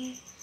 Mm-hmm.